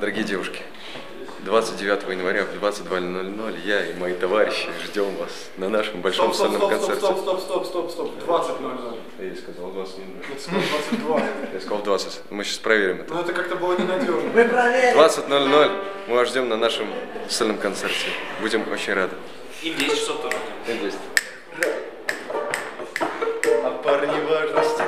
Дорогие девушки, 29 января в 22.00 я и мои товарищи ждем вас на нашем большом сольном концерте. Стоп, стоп, стоп, стоп, стоп, 20.00. Я сказал 20 Нет, сказал 22. Я сказал 20. Мы сейчас проверим это. Ну это как-то было ненадежно. Мы проверим. 20.00 мы вас ждем на нашем сольном концерте. Будем очень рады. И в 10 часов тоже. И в 10. А парни важности.